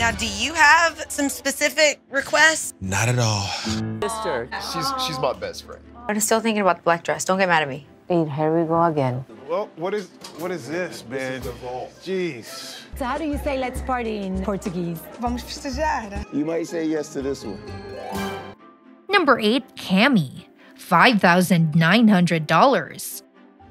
Now, do you have some specific requests? Not at all. Sister. She's she's my best friend. I'm still thinking about the black dress. Don't get mad at me. Here we go again. Well, what is what is this, man? Jeez. So how do you say let's party in Portuguese? Vamos festejar. You might say yes to this one. Number 8, Cami. $5,900.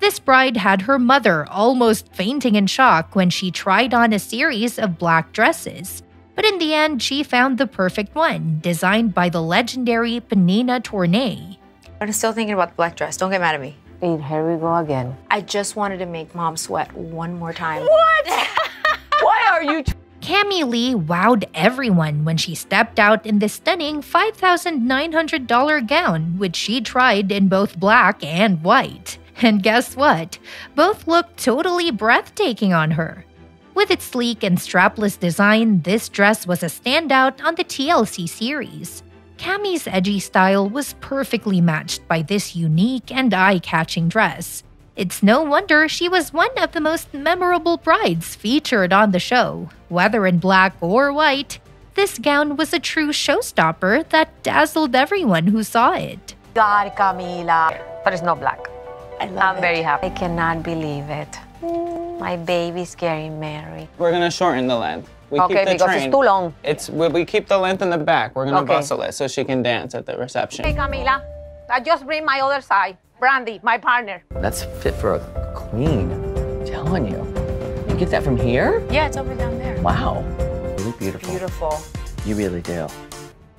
This bride had her mother almost fainting in shock when she tried on a series of black dresses. But in the end, she found the perfect one, designed by the legendary Pnina Tornai. I'm still thinking about the black dress. Don't get mad at me. Here we go again. I just wanted to make mom sweat one more time. What? Why are you? Cami Lee wowed everyone when she stepped out in this stunning $5,900 gown, which she tried in both black and white. And guess what? Both looked totally breathtaking on her. With its sleek and strapless design, this dress was a standout on the TLC series. Cami's edgy style was perfectly matched by this unique and eye catching dress. It's no wonder she was one of the most memorable brides featured on the show. Whether in black or white, this gown was a true showstopper that dazzled everyone who saw it. God, Camila. But it's not black. I love I'm very happy. I cannot believe it. Mm. My baby's getting married. We're gonna shorten the length. We okay, keep the because train. it's too long. It's we, we keep the length in the back. We're gonna Okay. bustle it so she can dance at the reception. Hey, Camila. I just bring my other side. Brandy, my partner. That's fit for a queen. I'm telling you. You get that from here? Yeah, it's over down there. Wow. Really beautiful. Beautiful. You really do.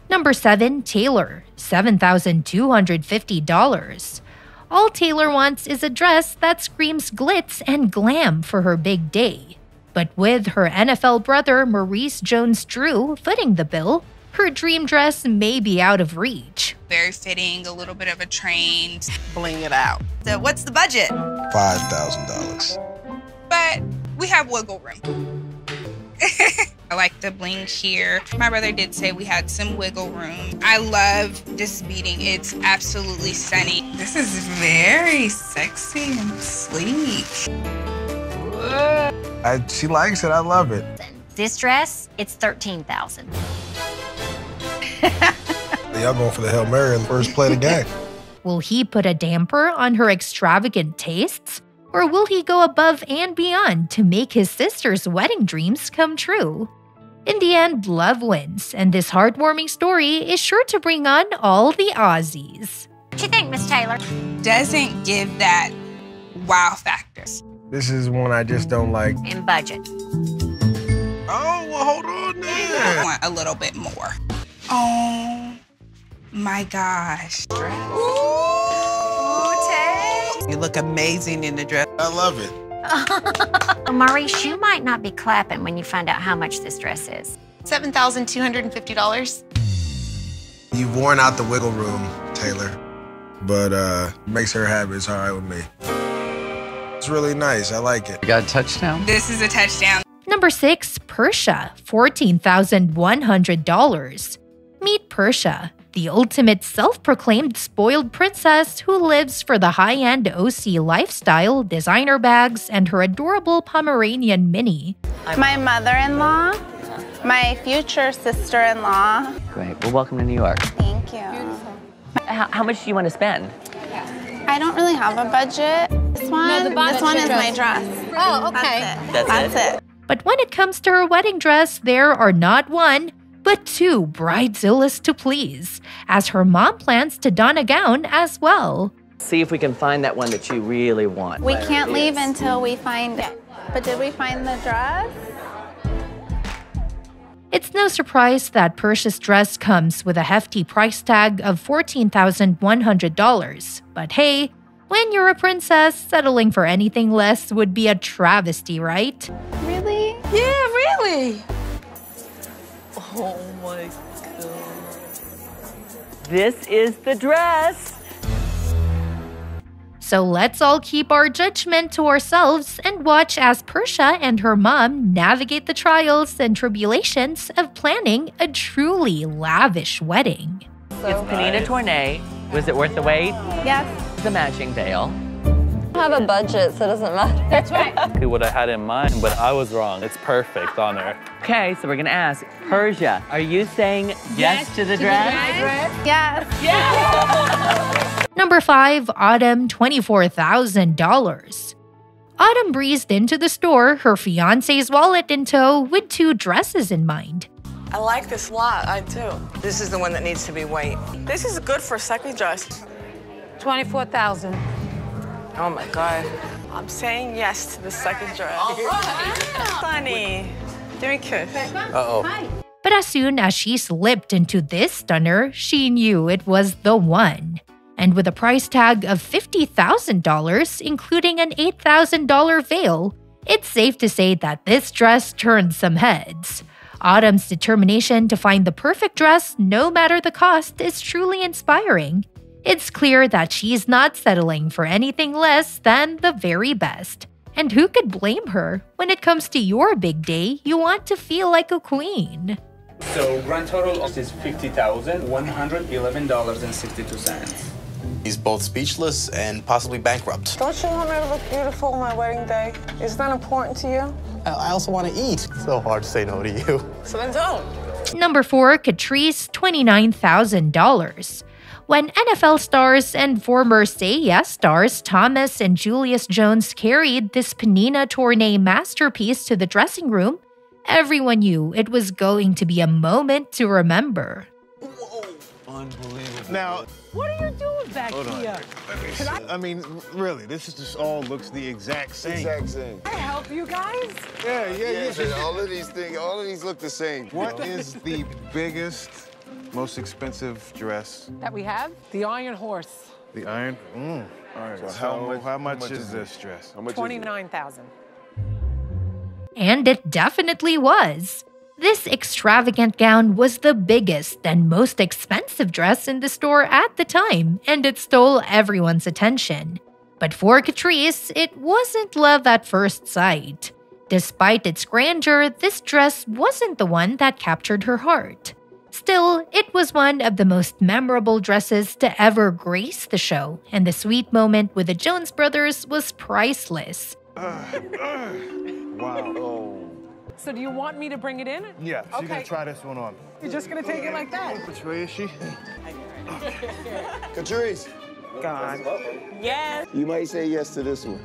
Number 7, Taylor, $7,250. All Taylor wants is a dress that screams glitz and glam for her big day. But with her NFL brother Maurice Jones Drew footing the bill, her dream dress may be out of reach. Very fitting, a little bit of a train, Bling it out. So, what's the budget? $5,000. but we have wiggle room. I like the bling here. My brother did say we had some wiggle room. I love this beading. It's absolutely stunning. This is very sexy and sleek. I, she likes it. I love it. This dress, it's 13000 Y'all going for the Hail Mary in the first play of the game. Will he put a damper on her extravagant tastes? Or will he go above and beyond to make his sister's wedding dreams come true? In the end, love wins, and this heartwarming story is sure to bring on all the Aussies. What you think, Miss Taylor? Doesn't give that wow factor. This is one I just don't like. In budget. Oh, well, hold on I want a little bit more. Oh my gosh. Ooh, Tay. You look amazing in the dress. I love it. Maurice, you might not be clapping when you find out how much this dress is. $7,250. You've worn out the wiggle room, Taylor. But uh makes her happy. It's all right with me. It's really nice. I like it. You got a touchdown? This is a touchdown. Number 6, Persia, $14,100. Meet Persia, the ultimate self proclaimed spoiled princess who lives for the high end OC lifestyle, designer bags, and her adorable Pomeranian mini. My mother-in-law, my future sister-in-law. Great. Well, welcome to New York. Thank you. How, how much do you want to spend? I don't really have a budget. This one, no, this one is my dress. Oh, okay. That's it. That's That's it? it. But when it comes to her wedding dress, there are not one, but two bridezillas to please, as her mom plans to don a gown as well. See if we can find that one that you really want. We can't leave until we find it. But did we find the dress? It's no surprise that Persia's dress comes with a hefty price tag of $14,100. But hey, when you're a princess, settling for anything less would be a travesty, right? Really? Yeah, really. Oh my god. This is the dress. So let's all keep our judgment to ourselves and watch as Persia and her mom navigate the trials and tribulations of planning a truly lavish wedding. it's Pnina Tornai. Was it worth the wait? Yes. The matching veil. Have a budget, so it doesn't matter. That's right. what I had in mind, but I was wrong. It's perfect on her. Okay, so we're gonna ask Persia, are you saying yes, to the dress? Yes. Yes. Number 5, Autumn, $24,000. Autumn breezed into the store, her fiance's wallet in tow, with two dresses in mind. I like this a lot, I do. This is the one that needs to be white. This is good for a second dress. 24,000. Oh my God. I'm saying yes to the second dress. All right. Funny. Give me a kiss. Uh-oh. But as soon as she slipped into this stunner, she knew it was the one. And with a price tag of $50,000, including an $8,000 veil, it's safe to say that this dress turned some heads. Autumn's determination to find the perfect dress, no matter the cost, is truly inspiring. It's clear that she's not settling for anything less than the very best. And who could blame her? When it comes to your big day, you want to feel like a queen. So grand total is $50,111.62. He's both speechless and possibly bankrupt. Don't you want me to look beautiful on my wedding day? Is that important to you? I also want to eat. It's So hard to say no to you. So then don't. Number 4, Catrice, $29,000. When NFL stars and former Say Yes stars Thomas and Julius Jones carried this Pnina Tornai masterpiece to the dressing room, everyone knew it was going to be a moment to remember. Unbelievable. Now, What are you doing back hold on. here? Let me see. I mean, really, this is just all looks the exact same. Exact same. Can I help you guys? Yeah, yeah, yeah. Yes, and all of these things, all of these look the same. What is the biggest, most expensive dress? That we have? The Iron Horse. The iron? Mm. All right. So, how, much, how much is this dress? How much 29,000. And it definitely was. This extravagant gown was the biggest and most expensive dress in the store at the time, and it stole everyone's attention. But for Catrice, it wasn't love at first sight. Despite its grandeur, this dress wasn't the one that captured her heart. Still, it was one of the most memorable dresses to ever grace the show, and the sweet moment with the Jones brothers was priceless. Wow. So do you want me to bring it in? Yeah, so you're gonna try this one on. You're just gonna take it like that? Which way is she? Catrice, God. Yes. you might say yes to this one.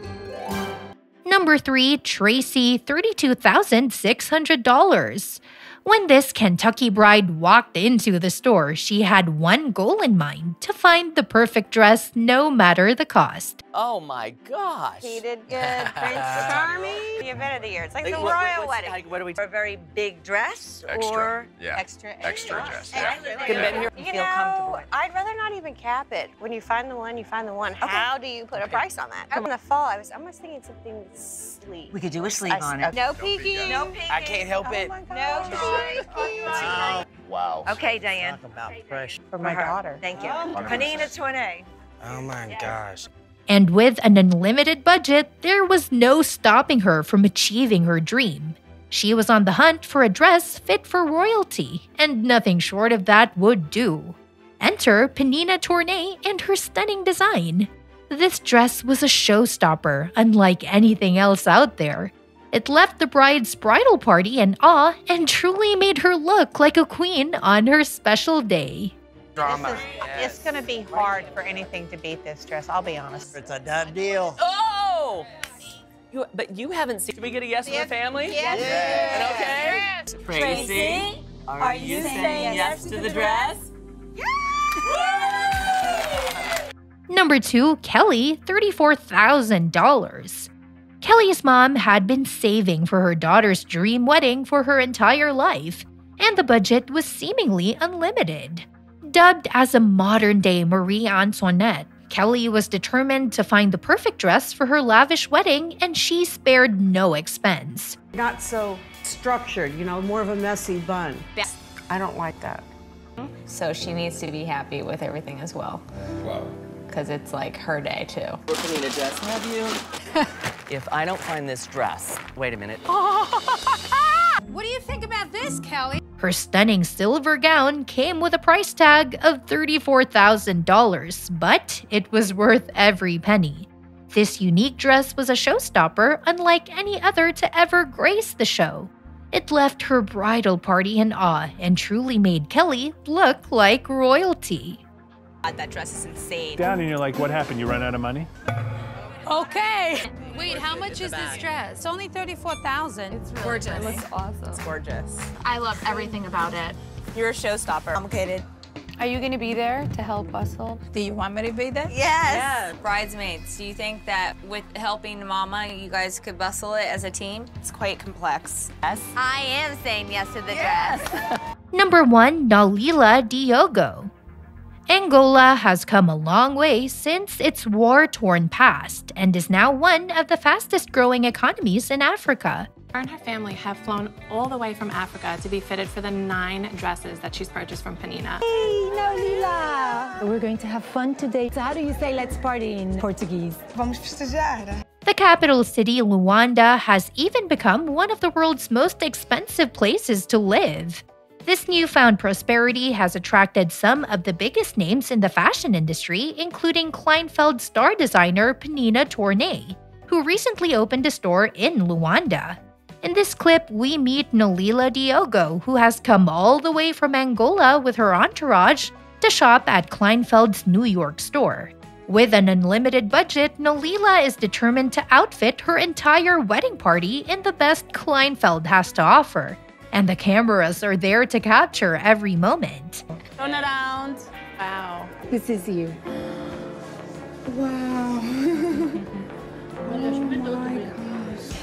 Number 3, Tracy, $32,600. When this Kentucky bride walked into the store, she had one goal in mind to find the perfect dress no matter the cost. Oh my gosh. He did good. Prince Charming. The event of the year. It's like Like, the what- royal what's- wedding. like, what do we- For a very big dress Extra, or yeah. extra. Extra dress, yeah. Extra. Can men here You feel know, comfortable? I'd rather not even cap it. When you find the one, you find the one. Okay. How do you put a price on that? In the fall, I was, almost thinking something sleek. We could do a sleeve on it. No peeking. No peeking. I can't help Oh it. my gosh. No peeking. Oh, wow. Okay, Diane. Talk about pressure. For my her. daughter. Thank you. Pnina Tornai. Oh my gosh. And with an unlimited budget, there was no stopping her from achieving her dream. She was on the hunt for a dress fit for royalty, and nothing short of that would do. Enter Pnina Tornai and her stunning design. This dress was a showstopper, unlike anything else out there. It left the bride's bridal party in awe and truly made her look like a queen on her special day. Drama. It's going to be hard for anything to beat this dress, I'll be honest. It's a done deal. Oh! You, but you haven't seen. Did we get a yes from the family? Yes. And okay. Tracy, are you saying yes to the dress? Number two, Kelly, $34,000. Kelly's mom had been saving for her daughter's dream wedding for her entire life, and the budget was seemingly unlimited. Dubbed as a modern day Marie Antoinette, Kelly was determined to find the perfect dress for her lavish wedding, and she spared no expense. Not so structured, you know, more of a messy bun. I don't like that. So she needs to be happy with everything as well. Wow. Because it's like her day too. We're What Pnina dress have you? if I don't find this dress, wait a minute. What do you think about this, Kelly? Her stunning silver gown came with a price tag of $34,000, but it was worth every penny. This unique dress was a showstopper unlike any other to ever grace the show. It left her bridal party in awe and truly made Kelly look like royalty. That dress is insane. Down and you're like, what happened? You run out of money? Okay. Wait, how much is this dress? It's only 34000 It's really gorgeous. It looks awesome. It's gorgeous. I love everything about it. You're a showstopper. Complicated. Are you going to be there to help bustle? Do you want me to be there? Yes. Yeah. Bridesmaids, do you think that with helping Mama, you guys could bustle it as a team? It's quite complex. Yes. I am saying yes to the dress. Number 1, Nalila Diogo. Angola has come a long way since its war torn past and is now one of the fastest growing economies in Africa. Her and her family have flown all the way from Africa to be fitted for the nine dresses that she's purchased from Pnina. Hey, Nalila! We're going to have fun today. So how do you say let's party in Portuguese? Vamos festejar. The capital city, Luanda, has even become one of the world's most expensive places to live. This newfound prosperity has attracted some of the biggest names in the fashion industry, including Kleinfeld star designer Pnina Tornai, who recently opened a store in Luanda. In this clip, we meet Nolila Diogo, who has come all the way from Angola with her entourage to shop at Kleinfeld's New York store. With an unlimited budget, Nolila is determined to outfit her entire wedding party in the best Kleinfeld has to offer. And the cameras are there to capture every moment. Turn around. Wow. This is you. Wow. oh, oh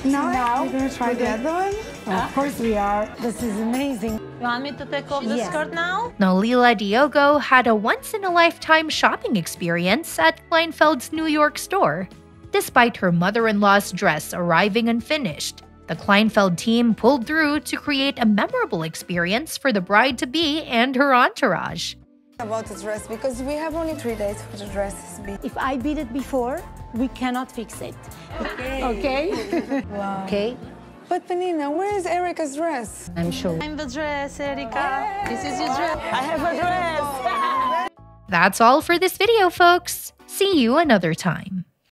Now, now we're gonna try the other one? Of course we are. This is amazing. You want me to take off the Yes. skirt now? Nalila Diogo had a once in a lifetime shopping experience at Kleinfeld's New York store. Despite her mother in law's dress arriving unfinished, the Kleinfeld team pulled through to create a memorable experience for the bride to be and her entourage. About the dress because we have only three days for the dress. If I beat it before, we cannot fix it. Okay. Okay? Wow. Okay? But Pnina, where is Erica's dress? I'm sure. I'm the dress, Erika. This is your dress. I have a dress. That's all for this video, folks. See you another time.